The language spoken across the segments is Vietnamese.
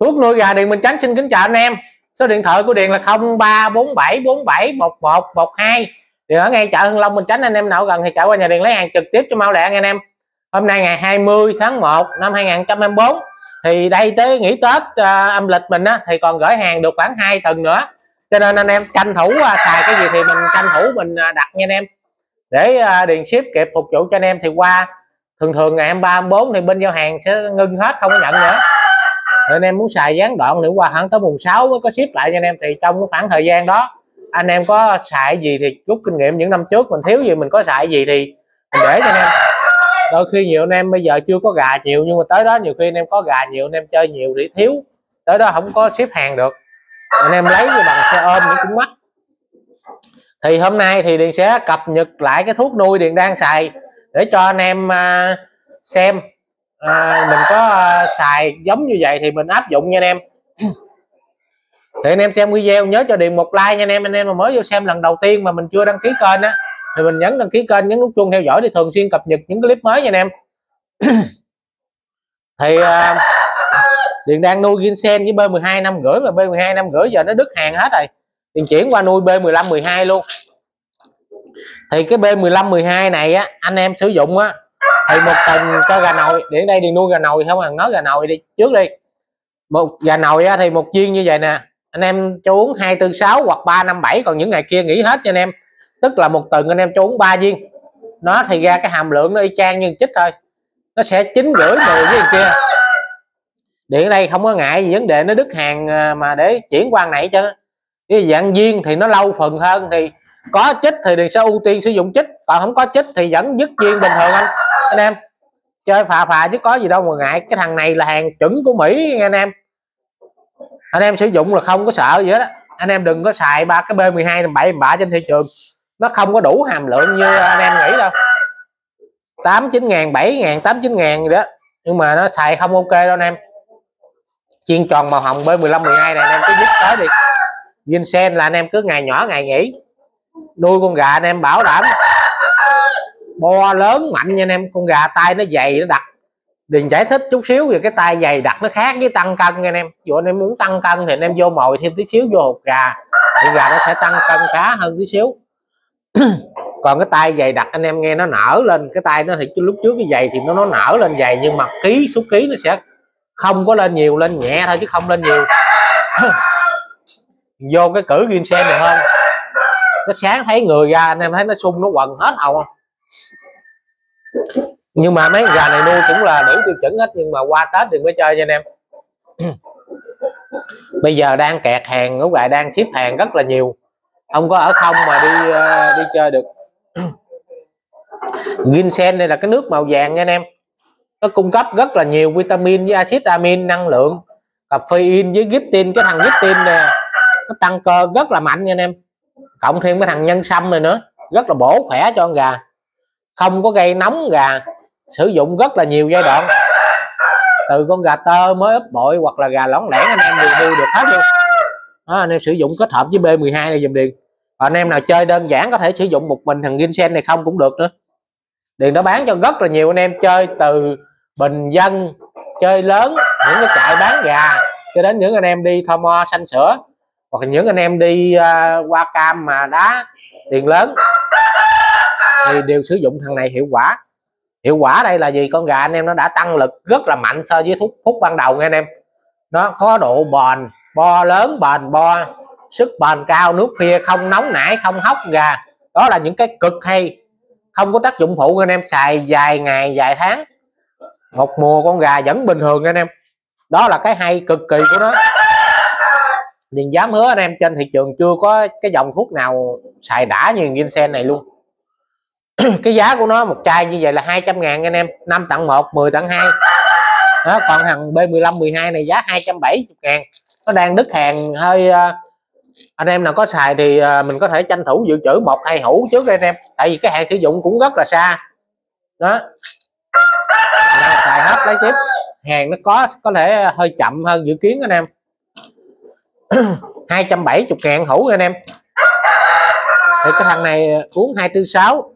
thuốc nuôi gà Điền Bình Chánh xin kính chào anh em. Số điện thoại của Điền là 0347471112 Điền ở ngay chợ Hưng Long Bình Chánh anh em nào gần thì chạy qua nhà Điền lấy hàng trực tiếp cho mau lẹ anh em. Hôm nay ngày 20 tháng 1 năm 2024 thì đây tới nghỉ Tết uh, âm lịch mình á, thì còn gửi hàng được khoảng 2 tuần nữa. Cho nên anh em tranh thủ uh, xài cái gì thì mình tranh thủ mình uh, đặt nha anh em. Để uh, Điền ship kịp phục vụ cho anh em thì qua thường thường ngày 23 24 thì bên giao hàng sẽ ngưng hết không có nhận nữa anh em muốn xài gián đoạn nữa qua khoảng tới mùng 6 mới có ship lại cho anh em. Thì trong khoảng thời gian đó, anh em có xài gì thì rút kinh nghiệm những năm trước mình thiếu gì mình có xài gì thì mình để cho anh em. Đôi khi nhiều anh em bây giờ chưa có gà nhiều nhưng mà tới đó nhiều khi anh em có gà nhiều, anh em chơi nhiều để thiếu. Tới đó không có ship hàng được. Anh em lấy bằng xe ôm những cũng mắc. Thì hôm nay thì điện sẽ cập nhật lại cái thuốc nuôi điện đang xài để cho anh em à, xem à, mình có à, xài giống như vậy thì mình áp dụng nha anh em. Thì anh em xem video nhớ cho điện một like nha anh em. Anh em mà mới vô xem lần đầu tiên mà mình chưa đăng ký kênh á thì mình nhấn đăng ký kênh nhấn nút chuông theo dõi để thường xuyên cập nhật những clip mới nha anh em. Thì ờ, à, điện đang nuôi ginseng với b 12 năm rưỡi mà b 12 năm rưỡi giờ nó đứt hàng hết rồi. Điện chuyển qua nuôi b 15 12 luôn. Thì cái b 15 12 này á anh em sử dụng á thì một tuần cho gà nồi, để đây đi nuôi gà nồi không? À nói gà nồi đi, trước đi. Một, gà nồi thì một viên như vậy nè. Anh em cho uống hai tư sáu hoặc ba năm bảy, còn những ngày kia nghỉ hết cho anh em. Tức là một tuần anh em cho uống ba viên. Nó thì ra cái hàm lượng nó y chang như chích thôi. Nó sẽ chín rưỡi, mười với kia. Điện đây không có ngại gì vấn đề, nó đứt hàng à, mà để chuyển qua này chứ cái dạng viên thì nó lâu phần hơn, thì có chích thì đừng sẽ ưu tiên sử dụng chích. Còn không có chích thì vẫn dứt viên bình thường anh anh em. Chơi phà phà chứ có gì đâu mà ngại. Cái thằng này là hàng chuẩn của mỹ nha anh em. Anh em sử dụng là không có sợ gì hết á. Anh em đừng có xài ba cái b 12 bảy bạ trên thị trường. Nó không có đủ hàm lượng như anh em nghĩ đâu. tám chín ngàn, bảy ngàn, tám chín ngàn gì đó. Nhưng mà nó xài không ok đâu anh em. Chiên tròn màu hồng b 15 12 này anh em cứ dứt tới đi. Vincent là anh em cứ ngày nhỏ ngày nghỉ. Nuôi con gà anh em bảo đảm bo lớn, mạnh nha anh em. Con gà tay nó dày, nó đặc. Đừng giải thích chút xíu về cái tay dày đặc nó khác với tăng cân nha anh em. Dù anh em muốn tăng cân thì anh em vô mồi thêm tí xíu, vô hộp gà. Thì gà nó sẽ tăng cân khá hơn tí xíu. Còn cái tay dày đặc anh em nghe nó nở lên. Cái tay nó thì lúc trước cái dày thì nó nó nở lên dày, nhưng mà ký số ký nó sẽ không có lên nhiều, lên nhẹ thôi chứ không lên nhiều. Vô cái cử ginseng này hơn nó sáng thấy người ra, anh em thấy nó sung, nó quần hết hầu không? Nhưng mà mấy gà này nuôi cũng là đủ tiêu chuẩn hết nhưng mà qua tết đừng có chơi nha anh em. Bây giờ đang kẹt hàng ngũ gà đang ship hàng rất là nhiều. Không có ở không mà đi uh, đi chơi được. Ginseng đây là cái nước màu vàng nha anh em. Nó cung cấp rất là nhiều vitamin với axit amin năng lượng caffeine với gitin cái thằng gitin nè. Nó tăng cơ rất là mạnh nha anh em. Cộng thêm cái thằng nhân sâm này nữa rất là bổ khỏe cho con gà không có gây nóng gà. Sử dụng rất là nhiều giai đoạn. Từ con gà tơ mới ấp bội hoặc là gà lõng lẻn anh em đều nuôi được hết luôn. Đó, anh em sử dụng kết hợp với B12 này dùm điền. Anh em nào chơi đơn giản có thể sử dụng một mình thằng ginseng này không cũng được nữa. Điền nó bán cho rất là nhiều anh em chơi từ bình dân chơi lớn những cái trại bán gà cho đến những anh em đi thò mo xanh sữa hoặc những anh em đi à, uh, qua cam mà đá tiền lớn thì đều sử dụng thằng này hiệu quả. Hiệu quả đây là gì? Con gà anh em nó đã tăng lực rất là mạnh so với thuốc phút ban đầu nghe anh em. Nó có độ bền, bo lớn, bền bo, sức bền cao, nước khuya không nóng nảy, không hóc gà. Đó là những cái cực hay, không có tác dụng phụ anh em. Xài dài ngày, dài tháng. Một mùa con gà vẫn bình thường anh em. Đó là cái hay cực kỳ của nó. Liền dám hứa anh em, trên thị trường chưa có cái dòng thuốc nào xài đã như ginseng này luôn. cái giá của nó một chai như vậy là 200 ngàn anh em. 5 tặng 1 10 tặng 2 đó còn thằng B15 12 này giá 270 ngàn. Nó đang đứt hàng hơi ờ, anh em nào có xài thì ờ, mình có thể tranh thủ dự trữ một hai hũ trước đây anh em. Tại vì cái hạn sử dụng cũng rất là xa. Đó. Nào, xài hết lấy tiếp. Hàng nó có có thể hơi chậm hơn dự kiến anh em. 270 ngàn hũ anh em. Thì cái thằng này ờ, uống 246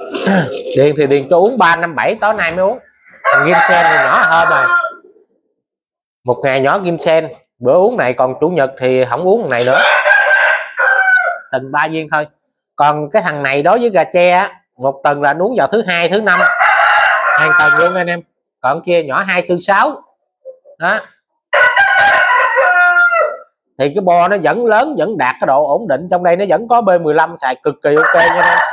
điền thì điền cho uống 357 tối nay mới uống. Ginseng thì nhỏ hơn rồi. Một ngày nhỏ ghim sen, bữa uống này còn chủ nhật thì không uống này nữa. Từng ba viên thôi. Còn cái thằng này đối với gà tre một tuần là uống vào thứ hai, thứ năm. Hàng tuần luôn anh em. Còn kia nhỏ hai tư sáu. Đó. Thì cái bo nó vẫn lớn, vẫn đạt cái độ ổn định. Trong đây nó vẫn có B15 xài cực kỳ ok nha anh em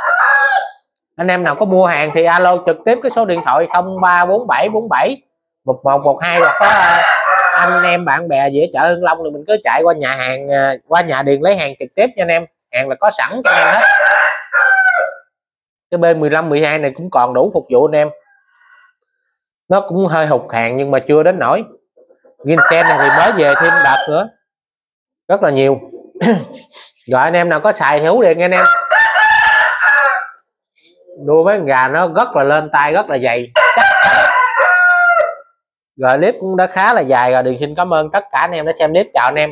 anh em nào có mua hàng thì alo trực tiếp cái số điện thoại 034747 1112 hoặc có à, anh em, bạn bè dễ chợ Hưng Long thì mình cứ chạy qua nhà hàng à, qua nhà điền lấy hàng trực tiếp cho anh em. Hàng là có sẵn cho anh em hết. Cái B15 12 này cũng còn đủ phục vụ anh em. Nó cũng hơi hụt hàng nhưng mà chưa đến nổi Ginsen này thì mới về thêm đợt nữa. Rất là nhiều. Rồi anh em nào có xài thì hú điện anh em nuôi mấy con gà nó rất là lên tay, rất là dày. Chắc rồi clip cũng đã khá là dài rồi. Điền xin cảm ơn tất cả anh em đã xem clip. Chào anh em.